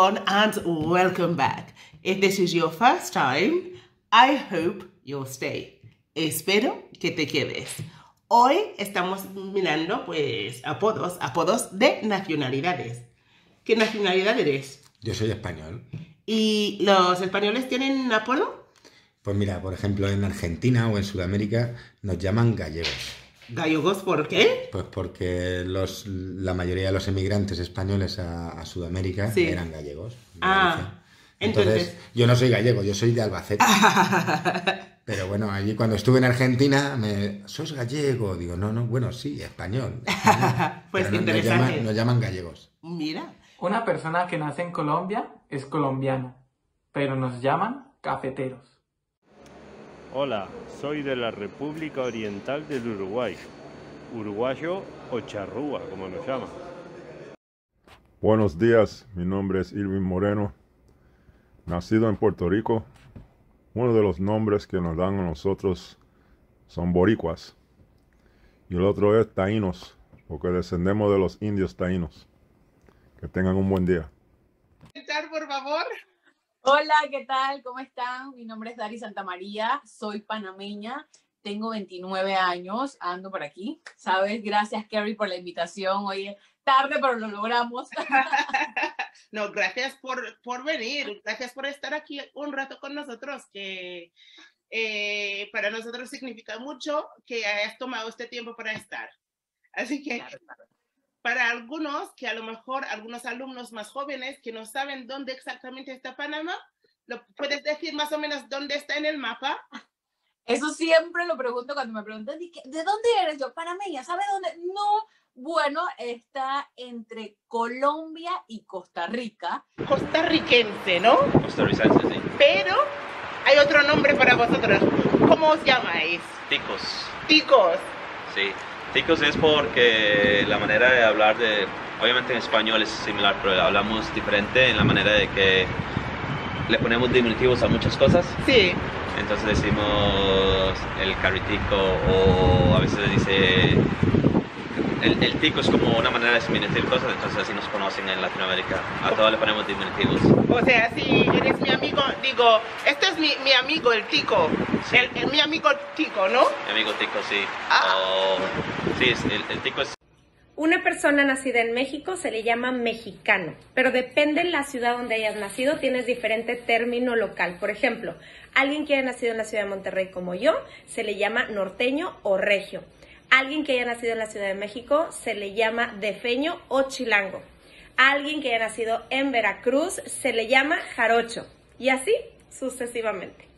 everyone, and welcome back. If this is your first time, I hope you'll stay. Espero que te quedes. Hoy estamos mirando, pues, apodos, apodos de nacionalidades. ¿Qué nacionalidad eres? Yo soy español. ¿Y los españoles tienen apodo? Pues mira, por ejemplo, en Argentina o en Sudamérica nos llaman gallegos. ¿Gallegos por qué? Pues porque los, la mayoría de los emigrantes españoles a, a Sudamérica Sí. eran gallegos. Ah, entonces- yo no soy gallego, yo soy de Albacete. Pero bueno, allí cuando estuve en Argentina, me, ¿sos gallego? Digo, no, no, bueno, sí, español. español. Pues Pero no- nos, interesante. llaman, nos llaman gallegos. Mira, Una persona que nace en Colombia es colombiana, pero nos llaman cafeteros. Hola, soy de la República Oriental del Uruguay. Uruguayo o charrúa, como nos llaman. Buenos días, mi nombre es Irving Moreno, nacido en Puerto Rico. Uno de los nombres que nos dan a nosotros son boricuas y el otro es taínos, porque descendemos de los indios taínos. Que tengan un buen día. por favor. Hola, ¿qué tal? ¿Cómo están? Mi nombre es Dari Santamaría, soy panameña, tengo 29 años, ando por aquí, ¿sabes? Gracias, Kerry, por la invitación. Oye, tarde, pero lo logramos. No, gracias por, por venir, gracias por estar aquí un rato con nosotros, que eh, para nosotros significa mucho que hayas tomado este tiempo para estar. Así que para algunos, que a lo mejor algunos alumnos más jóvenes que no saben dónde exactamente está Panamá, ¿lo puedes decir más o menos dónde está en el mapa? Eso siempre lo pregunto cuando me preguntan, "¿De qué- ¿de dónde eres? Yo, panameña, ¿sabes dónde? No, bueno, está entre Colombia y Costa Rica. Costarricense, ¿no? Costarricense, sí. Pero hay otro nombre para vosotros. ¿Cómo os llamáis? Ticos, Ticos. sí. Ticos es porque la manera de hablar de, obviamente en español es similar, pero hablamos diferente en la manera de que le ponemos diminutivos a muchas cosas. Sí. Entonces decimos el carritico o a veces dice... El, el tico es como una manera de diminuir cosas, entonces así nos conocen en Latinoamérica. A todos le ponemos diminutivos. O sea, si eres mi amigo, digo, este es mi, mi amigo, el Tico. Sí. El, el- mi amigo Tico, ¿no? Mi amigo tico, sí. Ah. Sí, es- el, el tico es Una persona nacida en México se le llama mexicano, pero depende en la ciudad donde hayas nacido, tienes diferente término local. Por ejemplo, alguien que haya nacido en la ciudad de Monterrey como yo, se le llama norteño o regio. Alguien que haya nacido en la Ciudad de México se le llama defeño o chilango. Alguien que haya nacido en Veracruz se le llama jarocho. Y así sucesivamente.